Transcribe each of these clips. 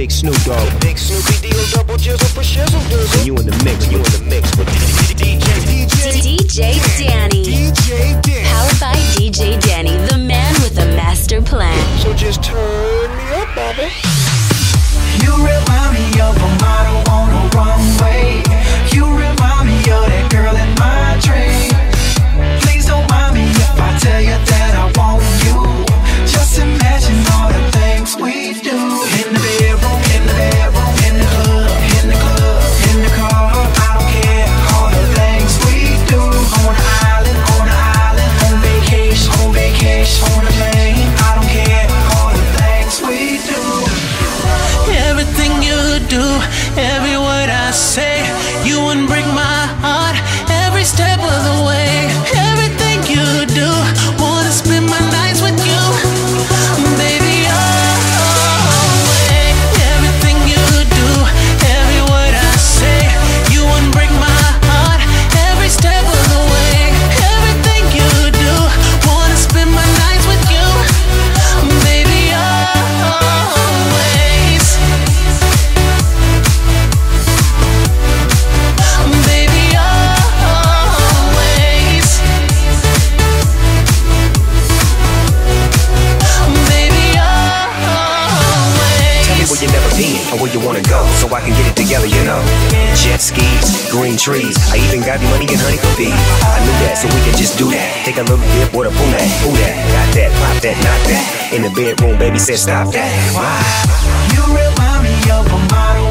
Big Snoop Dogg. The big Snoopy deal, double jizzle for shizzle dizzle. And you in the mix, you in the mix with DJ, DJ, DJ Danny. trees. I even got money and honey for bees. I knew that, so we could just do that. Take a little dip, water, a boom that, who that, got that, pop that, knock that. In the bedroom, baby said stop that. Why? You remind me of a model.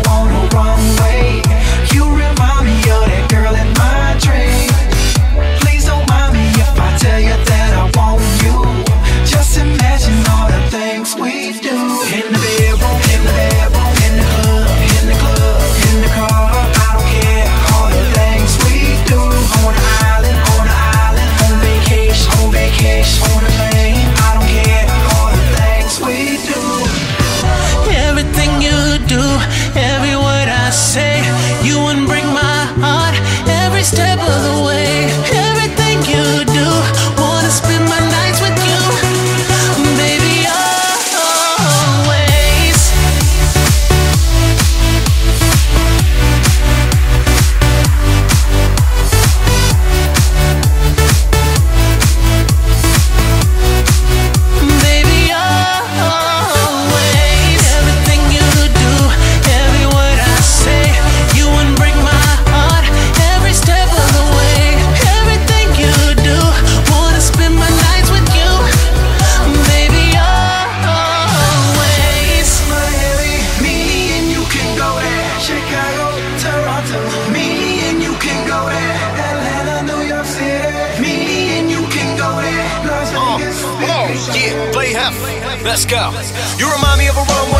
go. You remind me of a runway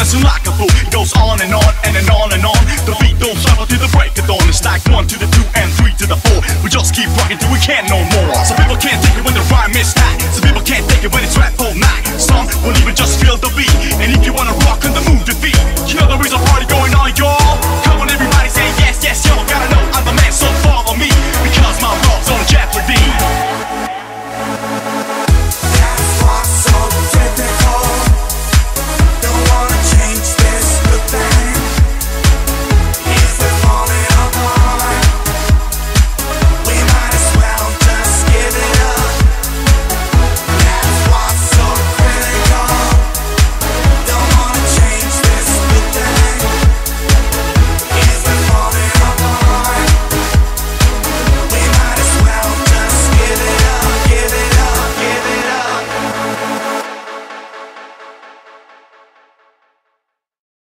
as like a fool. It goes on and on and, and on and on. The beat don't stop until the break of dawn. It's like one to the two and three to the four. We just keep rocking till we can't no more. Some people can't take it when the rhyme is tight. Some people can't take it when it's rap all night. Some won't even just feel the beat.